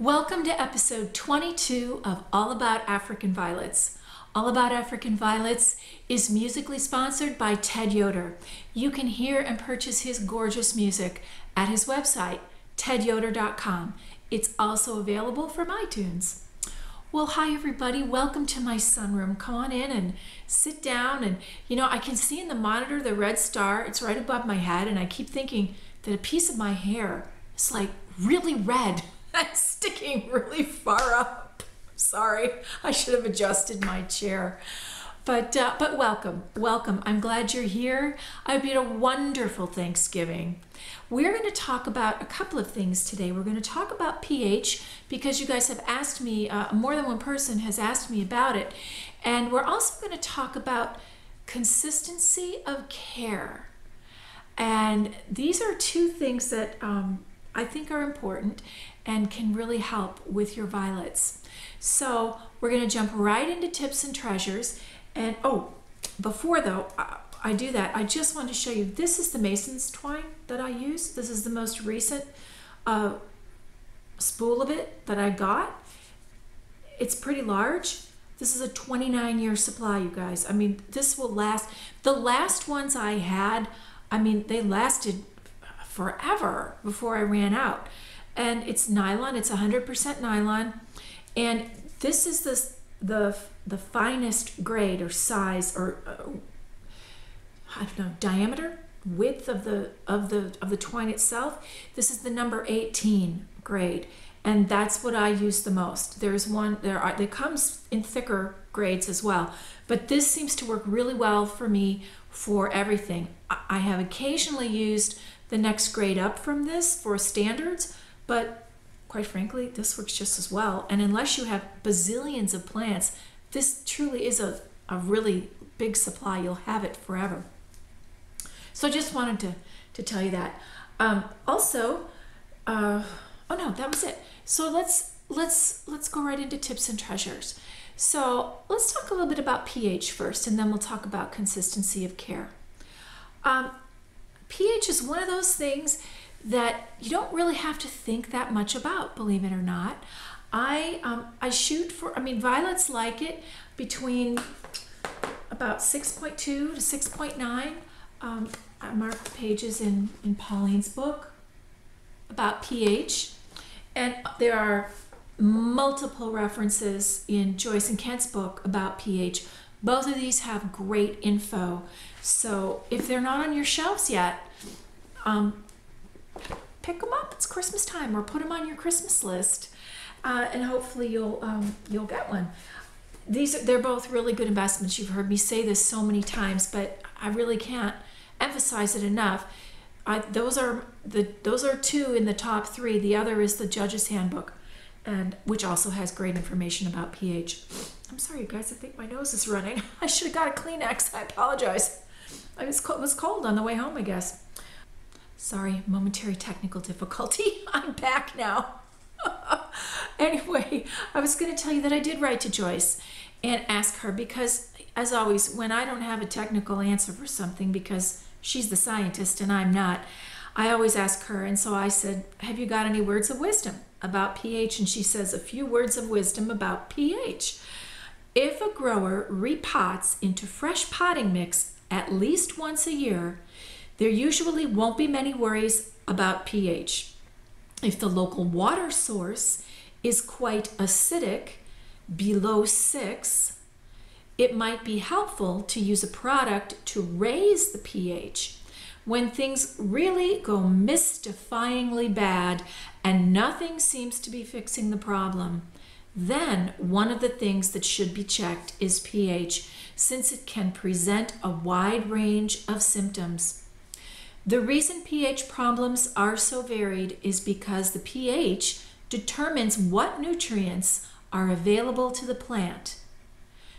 Welcome to episode 22 of All About African Violets. All About African Violets is musically sponsored by Ted Yoder. You can hear and purchase his gorgeous music at his website, tedyoder.com. It's also available from iTunes. Well, hi everybody. Welcome to my sunroom. Come on in and sit down. And you know, I can see in the monitor the red star. It's right above my head, and I keep thinking that a piece of my hair is like really red and sticking really far up. Sorry, I should have adjusted my chair. But uh, but welcome, welcome. I'm glad you're here. I hope you had a wonderful Thanksgiving. We're going to talk about a couple of things today. We're going to talk about pH because you guys have asked me, uh, more than one person has asked me about it. And we're also going to talk about consistency of care. And these are two things that um, I think are important and can really help with your violets. So we're going to jump right into tips and treasures. And oh, before though, I do that, I just want to show you, this is the Mason's twine that I use. This is the most recent uh, spool of it that I got. It's pretty large. This is a 29 year supply, you guys. I mean, this will last. The last ones I had, I mean, they lasted forever before I ran out. And it's nylon, it's 100% nylon. And this is the, the, the finest grade or size or uh, I don't know, diameter, width of the of the of the twine itself. This is the number 18 grade. And that's what I use the most. There's one there are it comes in thicker grades as well. But this seems to work really well for me for everything. I have occasionally used the next grade up from this for standards, but quite frankly, this works just as well. And unless you have bazillions of plants, this truly is a, a really big supply. You'll have it forever. So I just wanted to, to tell you that. Um, also, uh, oh no, that was it. So let's let's let's go right into tips and treasures. So let's talk a little bit about pH first, and then we'll talk about consistency of care. Um, pH is one of those things that you don't really have to think that much about, believe it or not. I um, I shoot for. I mean, violets like it between about 6.2 to 6.9. Um, I marked pages in, in Pauline's book about pH, and there are multiple references in Joyce and Kent's book about pH. Both of these have great info. So if they're not on your shelves yet, um, pick them up. It's Christmas time, or put them on your Christmas list, uh, and hopefully you'll um, you'll get one. These they're both really good investments. You've heard me say this so many times, but I really can't emphasize it enough. I, those are the those are two in the top three. The other is the Judge's Handbook, and which also has great information about pH. I'm sorry, you guys. I think my nose is running. I should have got a Kleenex. I apologize. I was it was cold on the way home, I guess. Sorry, momentary technical difficulty. I'm back now. anyway, I was going to tell you that I did write to Joyce and ask her because, as always, when I don't have a technical answer for something because she's the scientist and I'm not, I always ask her. And so I said, Have you got any words of wisdom about pH? And she says, A few words of wisdom about pH. If a grower repots into fresh potting mix at least once a year, there usually won't be many worries about pH. If the local water source is quite acidic, below six, it might be helpful to use a product to raise the pH. When things really go mystifyingly bad and nothing seems to be fixing the problem, then one of the things that should be checked is pH, since it can present a wide range of symptoms. The reason pH problems are so varied is because the pH determines what nutrients are available to the plant.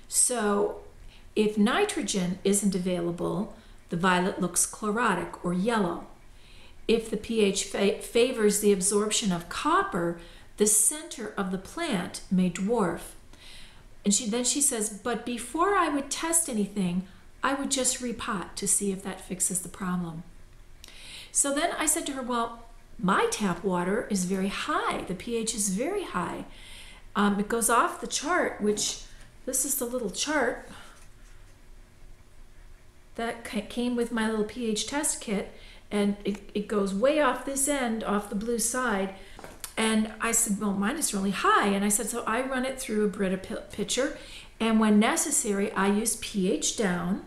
So if nitrogen isn't available, the violet looks chlorotic or yellow. If the pH fa favors the absorption of copper, the center of the plant may dwarf. And she, then she says, but before I would test anything, I would just repot to see if that fixes the problem. So then I said to her, well, my tap water is very high. The pH is very high. Um, it goes off the chart, which this is the little chart that came with my little pH test kit, and it, it goes way off this end, off the blue side. And I said, Well, mine is really high. And I said, So I run it through a Brita pitcher, and when necessary, I use pH down.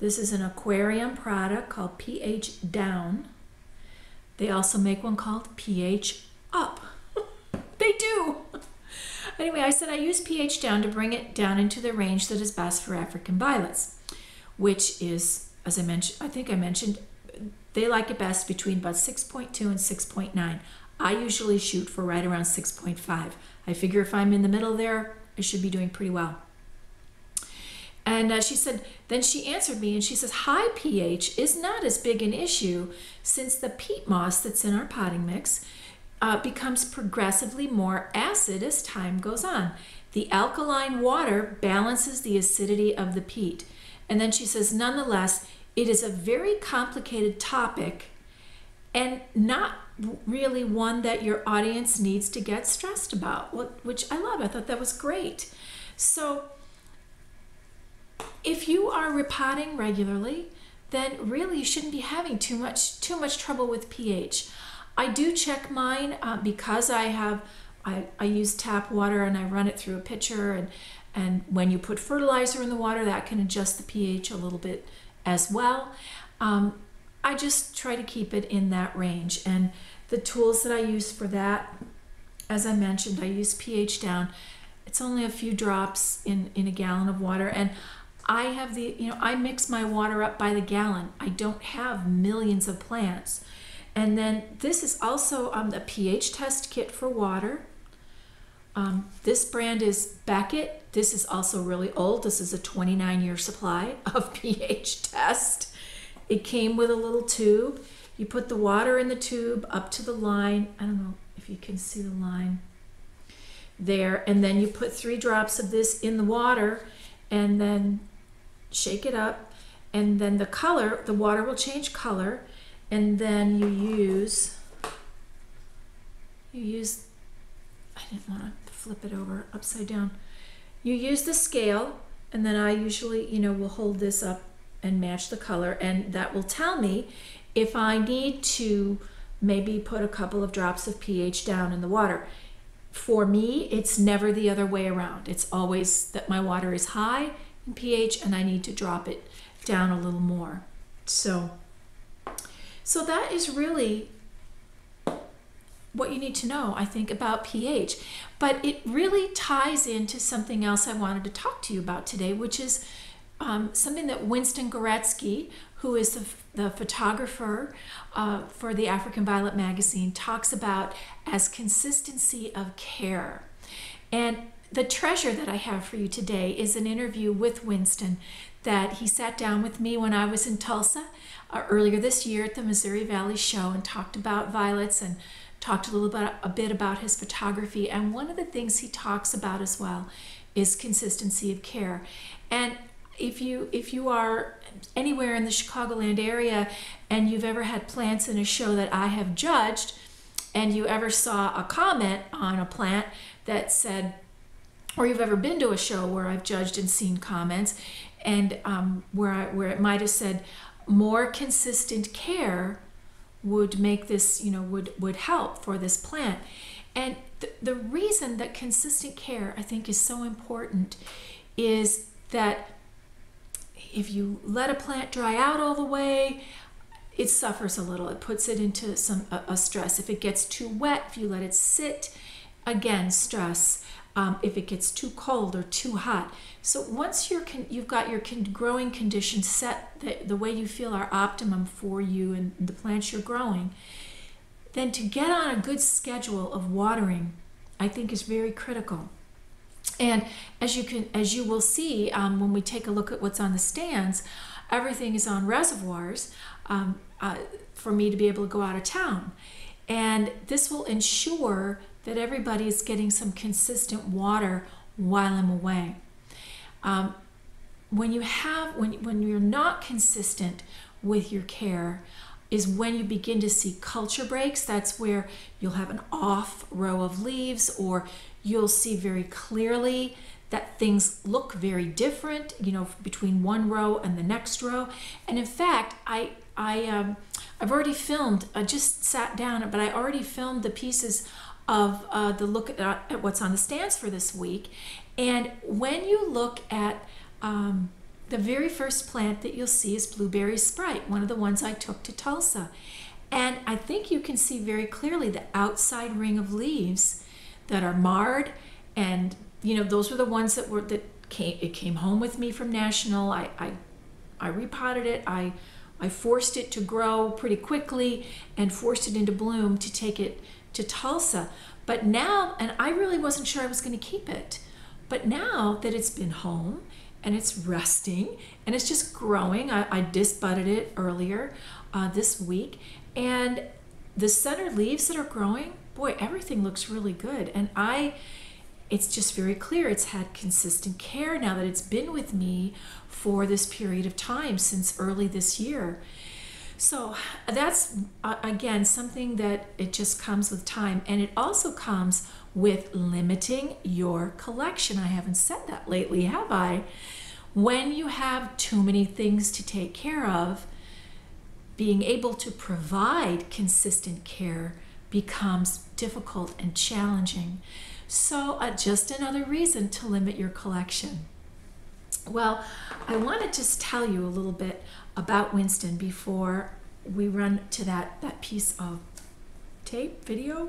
This is an aquarium product called pH down. They also make one called pH up. they do. Anyway, I said I use pH down to bring it down into the range that is best for African violets, which is, as I mentioned, I think I mentioned, they like it best between about 6.2 and 6.9. I usually shoot for right around 6.5. I figure if I'm in the middle there, I should be doing pretty well. And uh, she said, then she answered me and she says, high pH is not as big an issue since the peat moss that's in our potting mix uh, becomes progressively more acid as time goes on. The alkaline water balances the acidity of the peat. And then she says, nonetheless, it is a very complicated topic and not really one that your audience needs to get stressed about, which I love. I thought that was great. So, if you are repotting regularly, then really you shouldn't be having too much too much trouble with pH. I do check mine uh, because I have I, I use tap water and I run it through a pitcher and and when you put fertilizer in the water that can adjust the pH a little bit as well. Um, I just try to keep it in that range and the tools that I use for that, as I mentioned, I use pH down. It's only a few drops in, in a gallon of water and I have the, you know, I mix my water up by the gallon. I don't have millions of plants. And then this is also um, a pH test kit for water. Um, this brand is Beckett. This is also really old. This is a 29 year supply of pH test. It came with a little tube. You put the water in the tube up to the line. I don't know if you can see the line there. And then you put three drops of this in the water and then shake it up, and then the color, the water will change color, and then you use, you use, I didn't want to flip it over upside down. You use the scale, and then I usually, you know, will hold this up and match the color, and that will tell me if I need to maybe put a couple of drops of pH down in the water. For me, it's never the other way around. It's always that my water is high in pH and I need to drop it down a little more. So, so that is really what you need to know, I think, about pH. But it really ties into something else I wanted to talk to you about today, which is um, something that Winston Goretsky, who is the, the photographer uh, for the African Violet magazine, talks about as consistency of care. And the treasure that I have for you today is an interview with Winston that he sat down with me when I was in Tulsa uh, earlier this year at the Missouri Valley Show and talked about violets and talked a little bit a bit about his photography. And one of the things he talks about as well is consistency of care. And if you if you are anywhere in the Chicagoland area and you've ever had plants in a show that I have judged and you ever saw a comment on a plant that said or you've ever been to a show where I've judged and seen comments, and um, where I, where it might have said more consistent care would make this, you know, would would help for this plant. And th- the reason that consistent care I think is so important is that if you let a plant dry out all the way, it suffers a little. It puts it into some a, a stress. If it gets too wet, if you let it sit, again stress um, if it gets too cold or too hot. So once you're you've got your con- growing conditions set the, the way you feel are optimum for you and the plants you're growing, then to get on a good schedule of watering, I think is very critical. And as you can, as you will see um, when we take a look at what's on the stands, everything is on reservoirs um, uh, for me to be able to go out of town. And this will ensure that everybody is getting some consistent water while I'm away. Um, when you have when when you're not consistent with your care, is when you begin to see culture breaks. That's where you'll have an off row of leaves, or you'll see very clearly that things look very different, you know, between one row and the next row. And in fact, I, I, um, I've already filmed. I just sat down, but I already filmed the pieces of uh, the look at, at, what's on the stands for this week. And when you look at um, the very first plant that you'll see is blueberry sprite, one of the ones I took to Tulsa. And I think you can see very clearly the outside ring of leaves that are marred and you know those were the ones that were that came it came home with me from national i i, I repotted it i i forced it to grow pretty quickly and forced it into bloom to take it to tulsa. But now and i really wasn't sure i was going to keep it. But now that it's been home and it's resting and it's just growing i, I disbudded it earlier uh, this week. And the center leaves that are growing boy everything looks really good. And i it's just very clear it's had consistent care now that it's been with me for this period of time since early this year. So that's uh, again something that it just comes with time and it also comes with limiting your collection. I haven't said that lately, have I? When you have too many things to take care of, being able to provide consistent care becomes difficult and challenging. So, uh, just another reason to limit your collection. Well, I want to just tell you a little bit about Winston before we run to that, that piece of tape, video,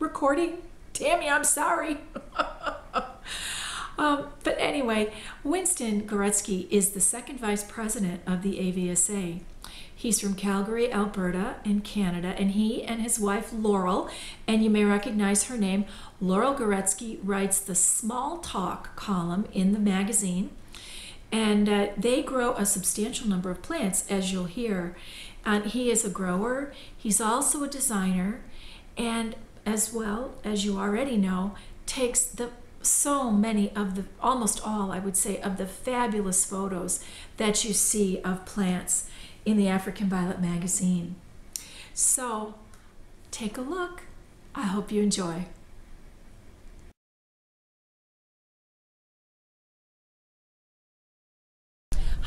recording. Tammy, I'm sorry. um, but anyway, Winston Goretsky is the second vice president of the AVSA. He's from Calgary, Alberta, in Canada, and he and his wife Laurel, and you may recognize her name, Laurel Goretsky, writes the Small Talk column in the magazine. And uh, they grow a substantial number of plants, as you'll hear. And he is a grower, he's also a designer, and as well as you already know, takes the so many of the almost all i would say of the fabulous photos that you see of plants in the African Violet magazine. So take a look. I hope you enjoy.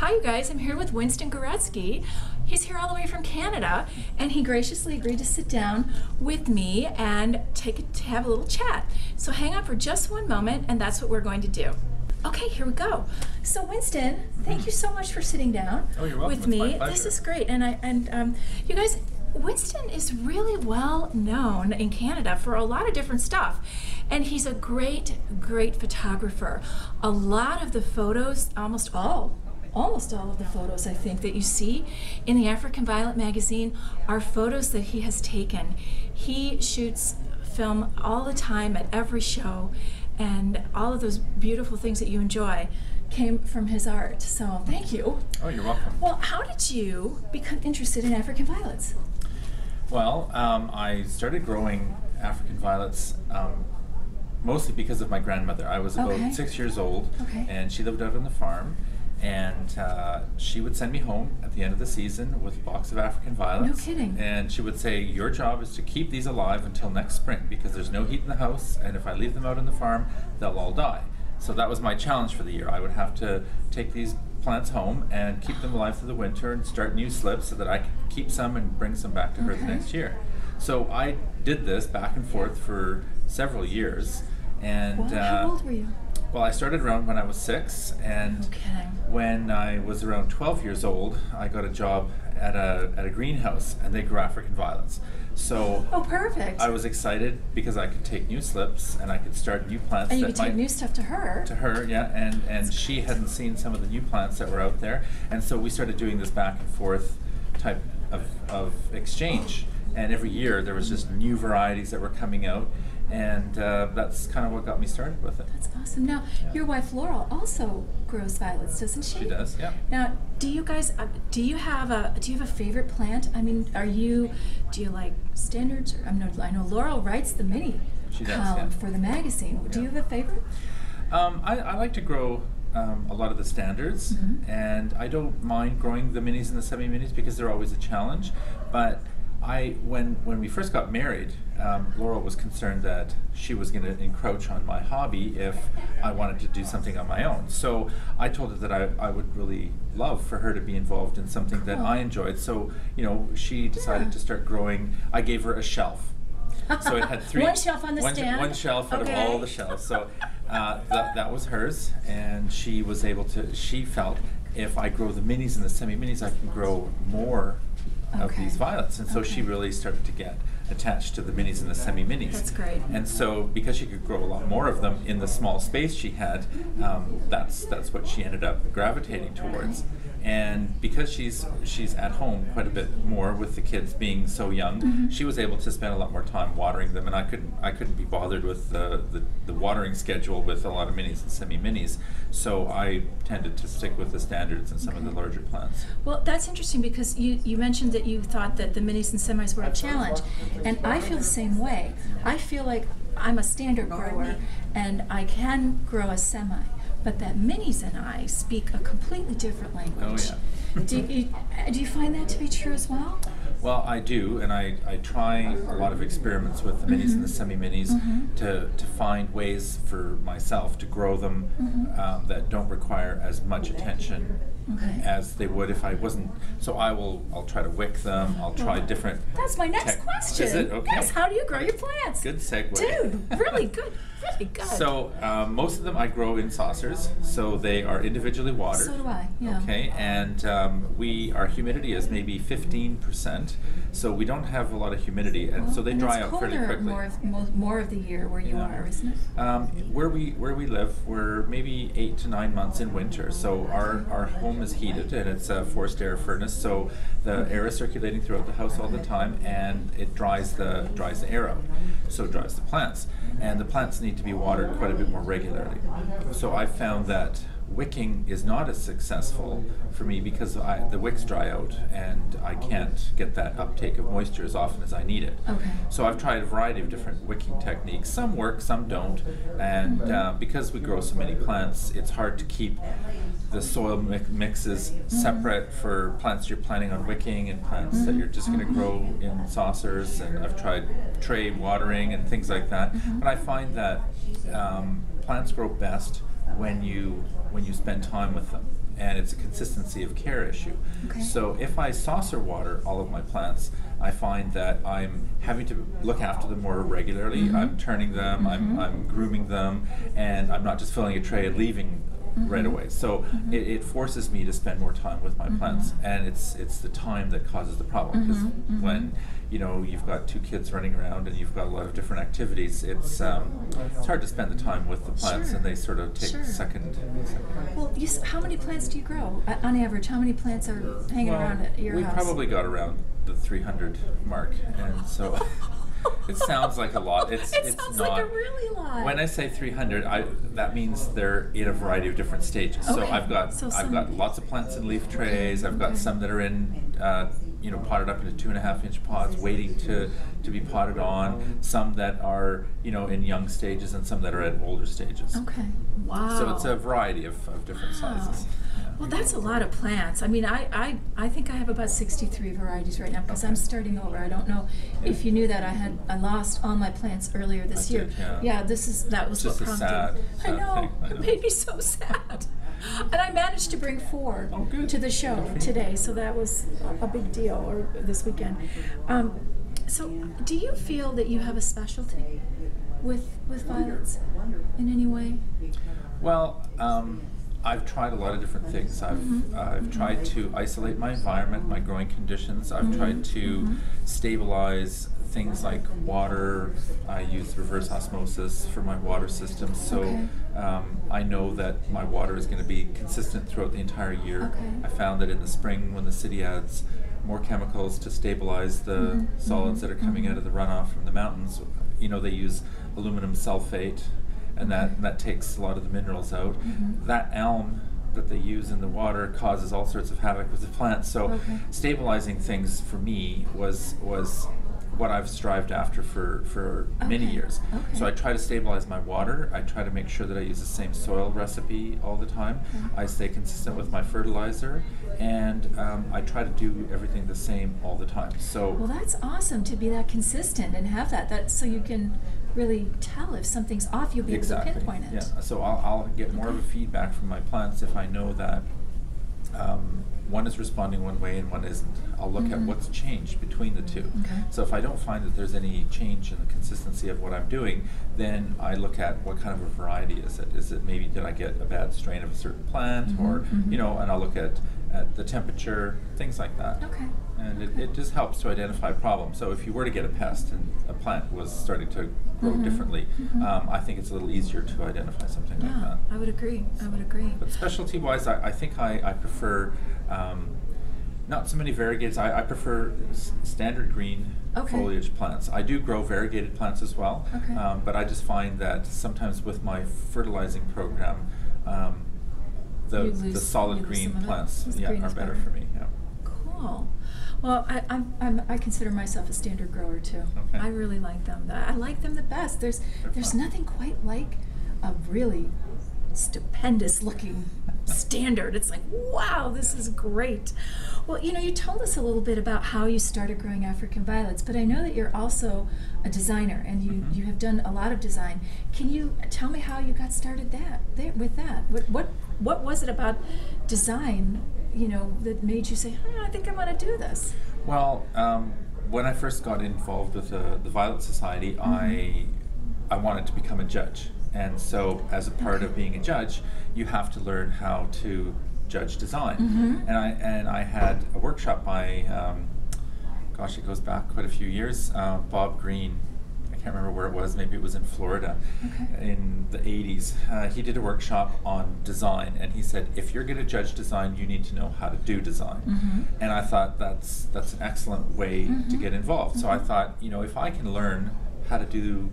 Hi, you guys. I'm here with Winston Goretsky. He's here all the way from Canada, and he graciously agreed to sit down with me and take a, to have a little chat. So hang on for just one moment, and that's what we're going to do. Okay, here we go. So Winston, thank you so much for sitting down oh, with me. This is great, and I and um, you guys, Winston is really well known in Canada for a lot of different stuff, and he's a great, great photographer. A lot of the photos, almost all, almost all of the photos I think that you see in the African Violet magazine are photos that he has taken. He shoots film all the time at every show and all of those beautiful things that you enjoy came from his art. So thank you. Oh, you're welcome. Well, how did you become interested in African violets? Well, um, I started growing African violets um, mostly because of my grandmother. I was about okay. six years old, okay. and she lived out on the farm and uh, she would send me home at the end of the season with a box of African violets. No kidding. And she would say, "Your job is to keep these alive until next spring because there's no heat in the house, and if I leave them out on the farm, they'll all die." So that was my challenge for the year. I would have to take these plants home and keep them alive through the winter and start new slips so that I could keep some and bring some back to her okay. the next year. So I did this back and forth for several years. And well, how uh, old were you? Well, I started around when I was six, and okay. when I was around 12 years old, I got a job at a, at a greenhouse, and they grew African violets. So oh, perfect! I was excited because I could take new slips and I could start new plants. And you could take new stuff to her. To her, yeah, and and she hadn't seen some of the new plants that were out there, and so we started doing this back and forth type of, of exchange. And every year there was just new varieties that were coming out, and uh, that's kind of what got me started with it. That's awesome. Now, yeah. your wife Laurel also grows violets, doesn't she? She does. Yeah. Now, do you guys uh, do you have a do you have a favorite plant? I mean, are you do you like standards? Or, I know I know Laurel writes the mini she does, column yeah. for the magazine. Do you have a favorite? Um, I, I like to grow um, a lot of the standards, Mhm. and I don't mind growing the minis and the semi minis because they're always a challenge. But I, when when we first got married, um, Laurel was concerned that she was going to encroach on my hobby if I wanted to do something on my own. So I told her that I, I would really love for her to be involved in something that I enjoyed. So you know, she decided Yeah. to start growing. I gave her a shelf. So it had three. One shelf on the one, stand? One shelf out of all the shelves. So uh, that, that was hers, and she was able to. She felt if I grow the minis and the semi minis, I can grow more of Okay. these violets, and so she Okay. really started to get attached to the minis and the semi minis. That's great. And so because she could grow a lot more of them in the small space she had, um, that's that's what she ended up gravitating towards. And because she's she's at home quite a bit more with the kids being so young, Mm-hmm. she was able to spend a lot more time watering them, and I couldn't I couldn't be bothered with the, the, the watering schedule with a lot of minis and semi minis. So I tended to stick with the standards and some of the larger plants. Well, that's interesting because you, you mentioned that you thought that the minis and semis were a challenge. And I feel the same way. I feel like I'm a standard grower and I can grow a semi. But that minis and I speak a completely different language. Oh, yeah. do, you, uh, do you find that to be true as well? Well, I do, and I, I try a lot of experiments with the minis and the semi minis Mhm. to, to find ways for myself to grow them Mhm. um, that don't require as much attention Okay. as they would if I wasn't. So I will I'll try to wick them. I'll try different. That's my next question. Is it okay? Yes, how do you grow your plants? Good segue. Dude, really good. Good. So um, most of them I grow in saucers, so they are individually watered. So do I, yeah. Okay, and um, we our humidity is maybe fifteen percent, so we don't have a lot of humidity, and Well, so they and dry out fairly quickly. More of, mo- more of the year where you Yeah. are, isn't it? Um, where we where we live, we're maybe eight to nine months in winter. So our, our home is heated and it's a forced air furnace. So the air is circulating throughout the house all the time, and it dries the dries the air out. So it dries the plants, and the plants need to be watered quite a bit more regularly. So I found that wicking is not as successful for me because I, the wicks dry out and I can't get that uptake of moisture as often as I need it. Okay. So I've tried a variety of different wicking techniques. Some work, some don't. And uh, because we grow so many plants, it's hard to keep the soil mi- mixes separate for plants you're planning on wicking and plants that you're just going to grow in saucers. And I've tried tray watering and things like that. But I find that um, plants grow best when you when you spend time with them. And it's a consistency of care issue. Okay. So if I saucer water all of my plants, I find that I'm having to look after them more regularly. Mm-hmm. I'm turning them, I'm, mm-hmm. I'm grooming them, and I'm not just filling a tray and leaving right away. So it, it forces me to spend more time with my plants, and it's it's the time that causes the problem. Because when you know you've got two kids running around and you've got a lot of different activities, it's um, it's hard to spend the time with the plants, Sure. and they sort of take Sure. second. second. Well, you, s- how many plants do you grow? Uh, on average, how many plants are hanging Well, around at your we house? probably got around the 300 mark, and so it sounds like a lot. It's it it's sounds not. like a really lot. When I say 300, I that means they're in a variety of different stages. So I've got So I've got lots of plants in leaf trays. I've got okay. some that are in uh, you know potted up into two and a half inch pots, waiting to to be potted on. Some that are you know in young stages, and some that are at older stages. Okay. Wow. So it's a variety of, of different Wow. sizes. Yeah. Well, that's a lot of plants. I mean, I, I, I think I have about 63 varieties right now because I'm starting over. I don't know if you knew that I had I lost all my plants earlier this I year. did, yeah. this is that was Just what a prompted. sad- I know. I It made me so sad. And I managed to bring four Oh, to the show Good for you. today, so that was a big deal, or this weekend. Um, so, do you feel that you have a specialty with with violets in any way? Well, um, I've tried a lot of different things. I've Mm-hmm. I've tried to isolate my environment, my growing conditions. I've tried to Mm-hmm. stabilize things like water. I use reverse osmosis for my water system, so Okay. um, I know that my water is going to be consistent throughout the entire year. Okay. I found that in the spring, when the city adds more chemicals to stabilize the Mm-hmm. solids that are coming out of the runoff from the mountains, you know, they use aluminum sulfate, and that that takes a lot of the minerals out. Mhm. That alum that they use in the water causes all sorts of havoc with the plants. So Okay. stabilizing things for me was was what I've strived after for, for many Okay, years. So I try to stabilize my water. I try to make sure that I use the same soil recipe all the time. Mhm. I stay consistent with my fertilizer, and um, I try to do everything the same all the time. So Well, that's awesome to be that consistent and have that. That so you can really tell if something's off. You'll be exactly. able to pinpoint it. Yeah. So I'll, I'll get more of a feedback from my plants if I know that um, one is responding one way and one isn't. I'll look at Mhm. what's changed between the two. Okay. So if I don't find that there's any change in the consistency of what I'm doing, then I look at what kind of a variety is it. Is it maybe did I get a bad strain of a certain plant, or Mhm, mhm. you know, and I'll look at at the temperature, things like that. Okay. And it, it just helps to identify problems. So if you were to get a pest and a plant was starting to grow Mhm, differently, mhm. um, I think it's a little easier to identify something like Yeah, that. I would agree. I would agree. But specialty wise, I, I think I, I prefer um, not so many variegated. I, I prefer s- standard green Okay. foliage plants. I do grow variegated plants as well, Okay. um, but I just find that sometimes with my fertilizing program, um, the, You the solid green some of it. plants yeah, are better, better. for me. Yeah. Cool. Well, I, I'm, I'm, I consider myself a standard grower too. Okay. I really like them. I like them the best. There's They're there's fun. nothing quite like a really stupendous looking standard. It's like, wow, this is great. Well, you know, you told us a little bit about how you started growing African violets, but I know that you're also a designer and you, Mhm. you have done a lot of design. Can you tell me how you got started that there, with that? What what what was it about design, you know, that made you say, oh, I think I want to do this? Well, um, when I first got involved with the, the Violet Society, I I wanted to become a judge, and so as a part of being a judge, you have to learn how to judge design. Mhm. And I and I had a workshop by, um, gosh, it goes back quite a few years. Uh, Bob Green, can't remember where it was. Maybe it was in Florida, Okay. in the '80s. Uh, he did a workshop on design, and he said, if you're going to judge design, you need to know how to do design. Mhm. And I thought that's that's an excellent way to Mhm. get involved. So I Mhm. thought, you know, if I can learn how to do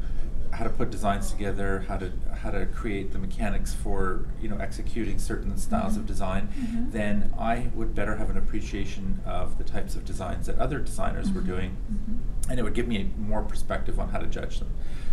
how to put designs together, how to how to create the mechanics for, you know, executing certain styles of Mhm. design, Mhm. then I would better have an appreciation of the types of designs that other designers were Mhm. doing Mhm. And it would give me more perspective on how to judge them.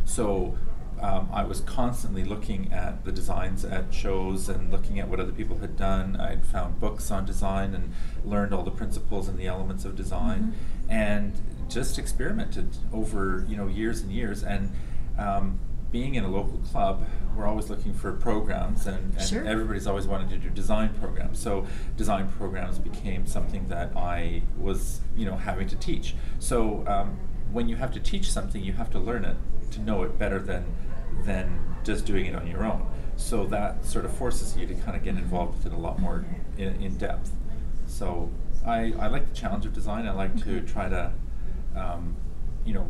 So um, I was constantly looking at the designs at shows and looking at what other people had done. I'd found books on design and learned all the principles and the elements of design, Mhm. and just experimented over you know years and years. And um, being in a local club, we're always looking for programs, and, and Sure. everybody's always wanted to do design programs. So design programs became something that I was, you know, having to teach. So um, when you have to teach something, you have to learn it to know it better than than just doing it on your own. So that sort of forces you to kind of get involved with it a lot more in, in depth. So I, I like the challenge of design. I like to try to, um, you know,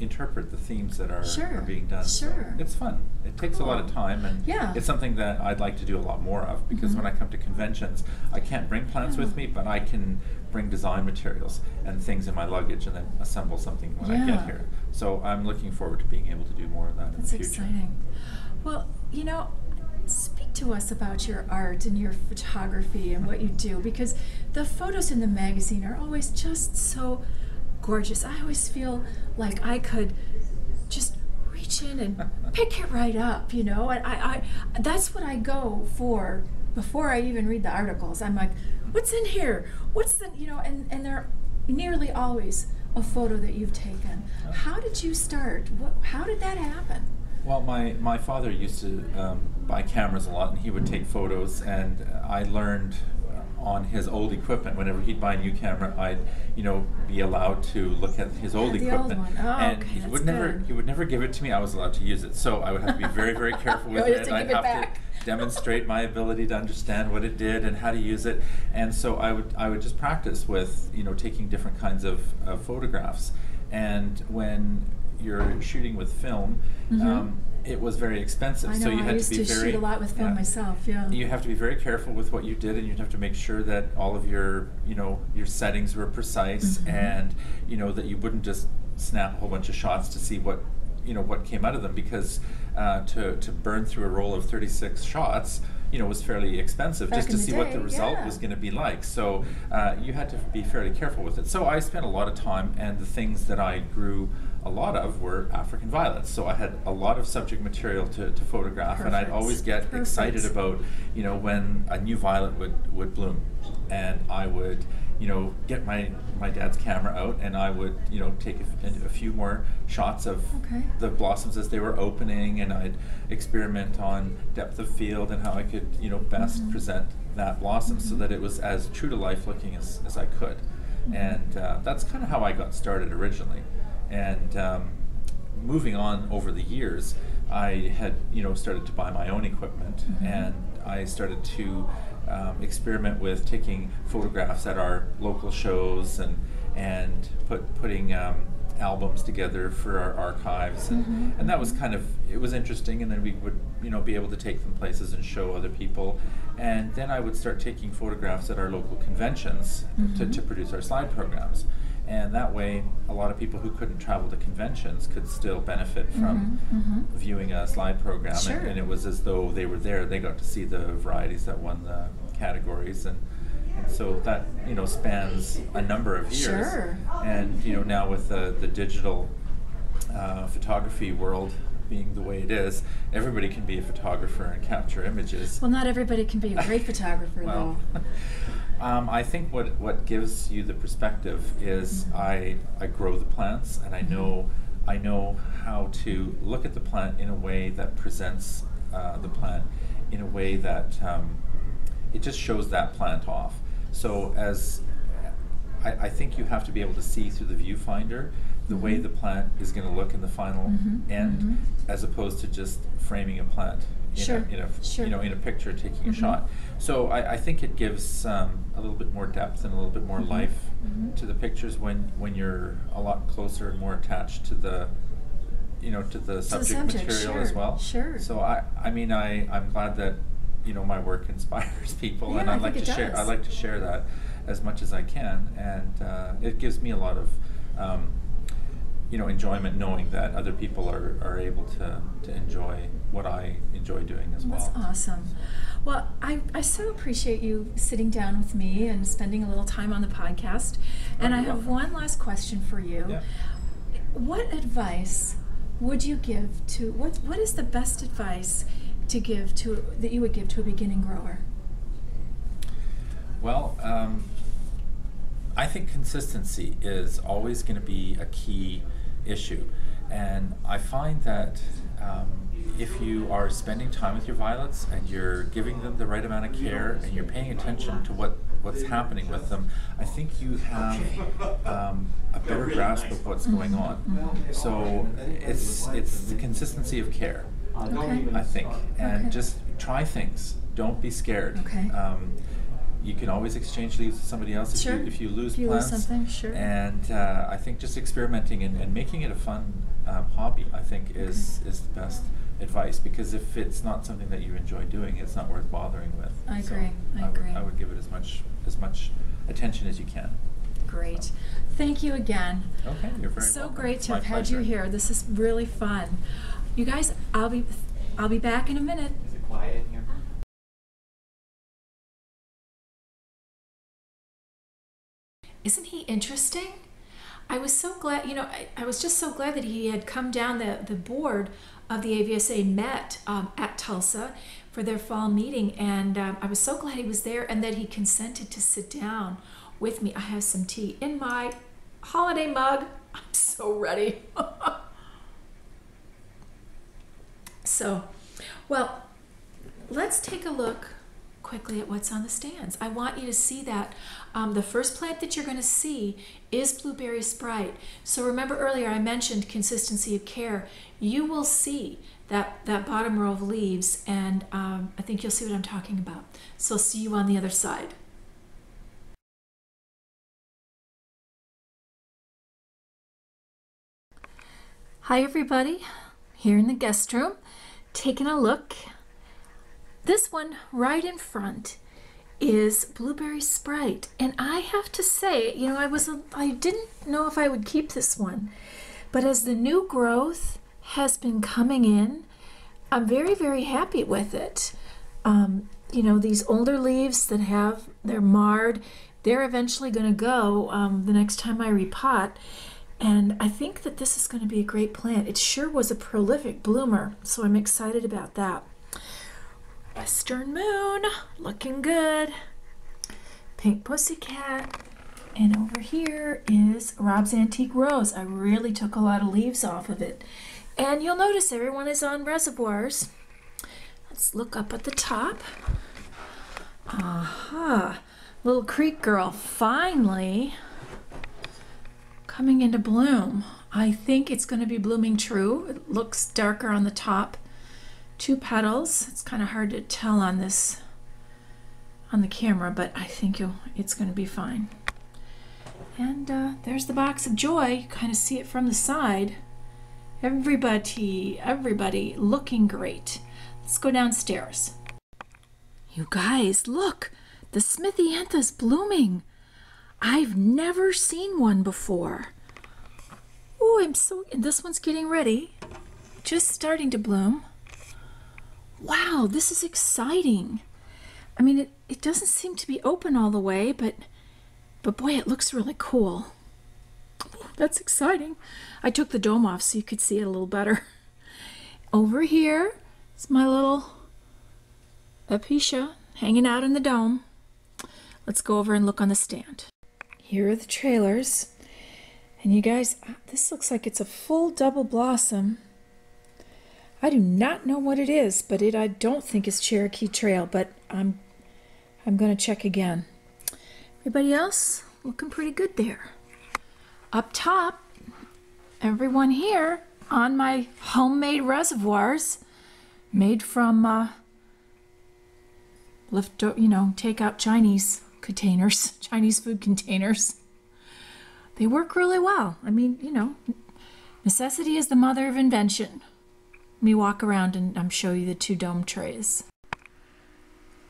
interpret the themes that are, Sure, are being done. So sure. it's fun. It takes a lot of time, and Yeah. it's something that I'd like to do a lot more of because Mhm. when I come to conventions, I can't bring plants with me, but I can bring design materials and things in my luggage and then assemble something when I get Yeah. here. So I'm looking forward to being able to do more of that That's in the future. exciting. Well, you know, speak to us about your art and your photography and what you do because the photos in the magazine are always just so gorgeous. I always feel like I could just reach in and pick it right up, you know? And I, I that's what I go for before I even read the articles. I'm like, what's in here? What's the, you know, and, and they're nearly always a photo that you've taken. How did you start? What, how did that happen? Well, my, my father used to um, buy cameras a lot, and he would take photos. And I learned on his old equipment. Whenever he'd buy a new camera, I'd you know be allowed to look at his old the old equipment. one. Oh, and okay, he would never good. he would never give it to me. I was allowed to use it, so I would have to be very very careful with it. I'd it have back. to demonstrate my ability to understand what it did and how to use it. And so I would I would just practice with you know taking different kinds of, of photographs. And when you're shooting with film, Mhm. um, it was very expensive. I know. so you I had used to be to very shoot a lot with film yeah. myself. Yeah. You have to be very careful with what you did, and you'd have to make sure that all of your, you know, your settings were precise, Mhm. and you know that you wouldn't just snap a whole bunch of shots to see what, you know, what came out of them. Because uh, to to burn through a roll of thirty six shots, you know was fairly expensive Back just to see what the result yeah. was going to be like. So uh, you had to be fairly careful with it. So I spent a lot of time, and the things that I grew a lot of were African violets. So I had a lot of subject material to, to photograph, and I'd always get Perfect. excited about you know when a new violet would would bloom, and I would you know get my my dad's camera out, and I would you know take a few more shots of Okay. the blossoms as they were opening, and I'd experiment on depth of field and how I could you know best Mhm. present that blossom so that it was as true to life looking as, as I could. And uh, that's kind of how I got started originally. And um, moving on over the years, I had you know started to buy my own equipment, Mhm. and I started to um, experiment with taking photographs at our local shows and and put putting um, albums together for our archives, and, Mhm. and that was kind of it was interesting. And then we would you know be able to take them places and show other people, and then I would start taking photographs at our local conventions to, Mhm. to produce our slide programs. And that way, a lot of people who couldn't travel to conventions could still benefit from Mhm, mhm. viewing a slide program. Sure. And, and it was as though they were there. They got to see the varieties that won the categories. And, and so that, you know, spans a number of years. Sure. And, you know, now with the, the digital uh, photography world being the way it is, everybody can be a photographer and capture images. Well, not everybody can be a great photographer, Well, though. um, I think what, what gives you the perspective is. I, I grow the plants and I know I know how to look at the plant in a way that presents uh, the plant in a way that um, it just shows that plant off. So as I, I think you have to be able to see through the viewfinder the way the plant is going to look in the final Mhm, end, mhm. as opposed to just framing a plant in Sure, a, in a sure. you know in a picture taking Mhm. a shot. So I, I think it gives um, a little bit more depth and a little bit more Mhm, life mhm. to the pictures when when you're a lot closer and more attached to the you know to the subject, subject, material as well. sure. So I I mean I I'm glad that you know my work inspires people and I I like to share I like to share that as much as I can and uh, it gives me a lot of um, you know enjoyment knowing that other people are, are able to, to enjoy what I enjoy doing as well. That's awesome. Well, I, I so appreciate you sitting down with me and spending a little time on the podcast. And Oh, I have one last question for you. Yeah. What advice would you give to what what is the best advice to give to that you would give to a beginning grower? Well, um, I think consistency is always going to be a key issue. And I find that um, if you are spending time with your violets and you're giving them the right amount of care and you're paying attention to what, what's happening with them, I think you have um, a better grasp of what's going on. So it's, it's the consistency of care. Okay. I think, and Okay. just try things. Don't be scared. Okay. Um, you can always exchange leaves with somebody else if Sure. you if you lose If you lose plants. something, sure. And uh, I think just experimenting and, and making it a fun um, hobby, I think, is is the best advice. Because if it's not something that you enjoy doing, it's not worth bothering with. I So agree, I would- agree. I would give it as much as much attention as you can. Great. Thank you again. Okay, you're very so welcome. great It's to my have had you here. This is really fun. You guys, I'll be I'll be back in a minute. Is it quiet in here? Isn't he interesting? I was so glad, you know, I, I was just so glad that he had come down. The, the board of the AVSA met um, at Tulsa for their fall meeting, and um, I was so glad he was there and that he consented to sit down with me. I have some tea in my holiday mug. I'm so ready. so, well, let's take a look quickly at what's on the stands. I want you to see that um, the first plant that you're going to see is Blueberry Sprite. So remember earlier I mentioned consistency of care. You will see that, that bottom row of leaves and um, I think you'll see what I'm talking about. So I'll see you on the other side. Hi everybody, here in the guest room, taking a look this one right in front is Blueberry Sprite. And I have to say, you know, I was I didn't know if I would keep this one. But as the new growth has been coming in, I'm very very happy with it. Um, you know, these older leaves that have, they're marred, they're eventually going to go um, the next time I repot. And I think that this is going to be a great plant. It sure was a prolific bloomer, so I'm excited about that. Western Moon, looking good. Pink Pussycat. And over here is Rob's Antique Rose. I really took a lot of leaves off of it. And you'll notice everyone is on reservoirs. Let's look up at the top. Aha, Little Creek Girl finally coming into bloom. I think it's going to be blooming true. It looks darker on the top. Two petals. It's kind of hard to tell on this on the camera, but I think it's going to be fine. And uh, there's the box of joy. You kind of see it from the side. Everybody, everybody looking great. Let's go downstairs. You guys, look! The Smithiantha's blooming. I've never seen one before. Oh, I'm so, this one's getting ready. Just starting to bloom. Wow, this is exciting. I mean, it, it doesn't seem to be open all the way, but, but boy, it looks really cool. That's exciting. I took the dome off so you could see it a little better. Over here is my little Episcia hanging out in the dome. Let's go over and look on the stand. Here are the trailers. And you guys, uh, this looks like it's a full double blossom. I do not know what it is, but it I don't think is Cherokee Trail, but I'm I'm going to check again. Everybody else looking pretty good there. Up top, everyone here on my homemade reservoirs made from uh, lift, you know, take out Chinese containers, Chinese food containers. They work really well. I mean, you know, necessity is the mother of invention. Me walk around and I'm show you the two dome trays.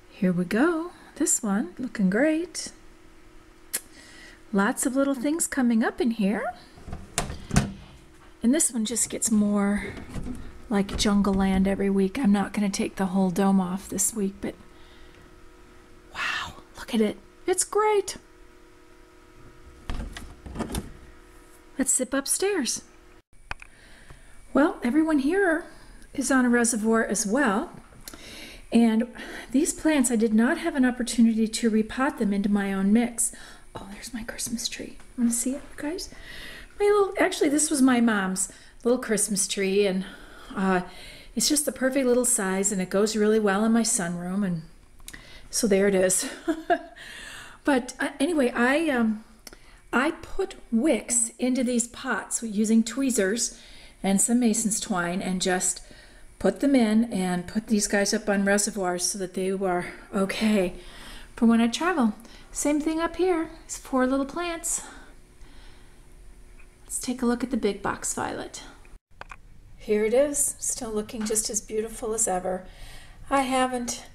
Here we go. This one looking great. Lots of little things coming up in here. And this one just gets more like jungle land every week. I'm not going to take the whole dome off this week, but wow, look at it. It's great. Let's zip upstairs. Well, everyone here is on a reservoir as well. And these plants, I did not have an opportunity to repot them into my own mix. Oh, there's my Christmas tree. Want to see it, guys? My little, actually, this was my mom's little Christmas tree, and uh, it's just the perfect little size, and it goes really well in my sunroom, and so there it is. but uh, anyway, I um, I put wicks into these pots using tweezers and some mason's twine, and just put them in and put these guys up on reservoirs so that they were okay for when I travel. Same thing up here. It's four little plants. Let's take a look at the big box violet. Here it is, still looking just as beautiful as ever. I haven't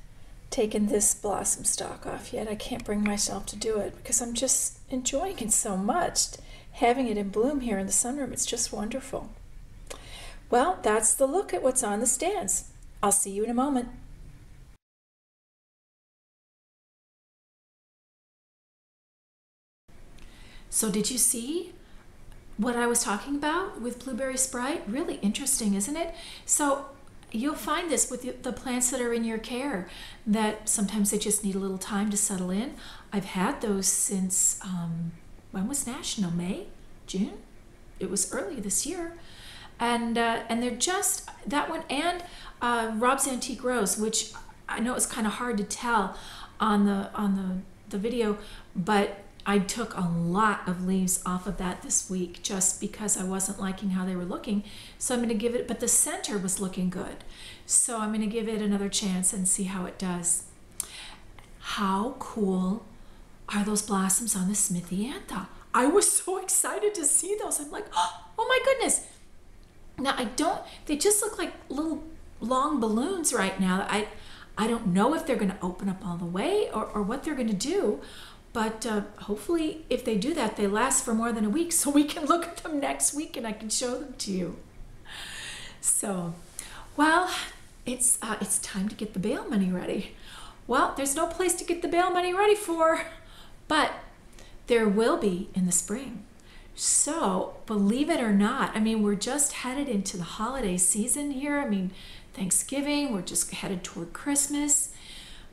taken this blossom stalk off yet. I can't bring myself to do it because I'm just enjoying it so much. Having it in bloom here in the sunroom, it's just wonderful. Well, that's the look at what's on the stands. I'll see you in a moment. So did you see what I was talking about with blueberry sprite? Really interesting, isn't it? So you'll find this with the plants that are in your care that sometimes they just need a little time to settle in. I've had those since um, when was National May, June? It was early this year, and uh, and they're just that one and uh, Rob's Antique Rose, which I know it's kind of hard to tell on the on the the video, but I took a lot of leaves off of that this week just because I wasn't liking how they were looking. So I'm going to give it, but the center was looking good. So I'm going to give it another chance and see how it does. How cool are those blossoms on the Smithiantha? I was so excited to see those. I'm like, oh my goodness. Now I don't, they just look like little long balloons right now. I, I don't know if they're going to open up all the way or, or what they're going to do, but uh, hopefully, if they do that, they last for more than a week so we can look at them next week and I can show them to you. So, well, it's, uh, it's time to get the bail money ready. well, there's no place to get the bail money ready for, but there will be in the spring. So, believe it or not, I mean, we're just headed into the holiday season here. I mean, Thanksgiving, we're just headed toward Christmas.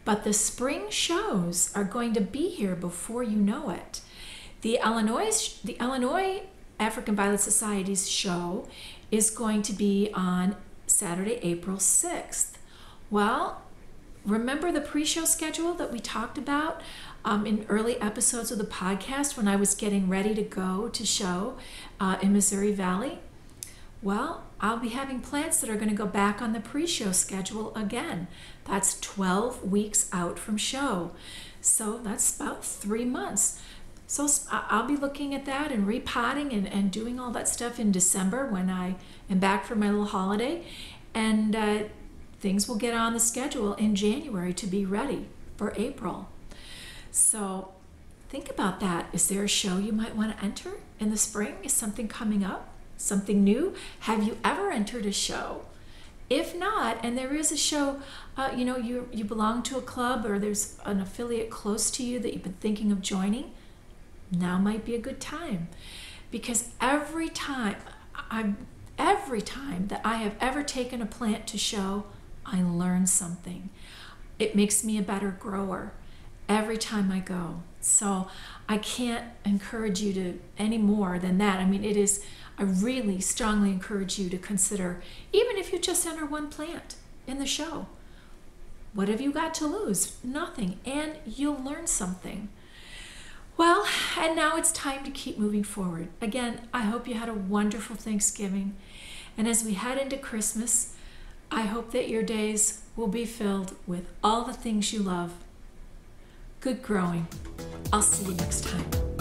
But the spring shows are going to be here before you know it. The Illinois, the Illinois African Violet Society's show is going to be on Saturday, April 6th. Well, remember the pre show schedule that we talked about um, in early episodes of the podcast when I was getting ready to go to show uh, in Missouri Valley? Well, I'll be having plants that are going to go back on the pre show schedule again. That's 12 weeks out from show. So that's about three months. So I'll be looking at that and repotting and, and doing all that stuff in December when I am back for my little holiday. And uh, things will get on the schedule in January to be ready for April. So think about that. Is there a show you might want to enter in the spring? Is something coming up? Something new? Have you ever entered a show? If not, and there is a show, uh, you know, you, you belong to a club or there's an affiliate close to you that you've been thinking of joining, now might be a good time. Because every time, I'm, every time that I have ever taken a plant to show, I learn something. It makes me a better grower every time I go. So I can't encourage you to any more than that. I mean, it is, I really strongly encourage you to consider, even if you just enter one plant in the show, what have you got to lose? Nothing. And you'll learn something. Well, and now it's time to keep moving forward. Again, I hope you had a wonderful Thanksgiving. And as we head into Christmas, I hope that your days will be filled with all the things you love good growing. I'll see you next time.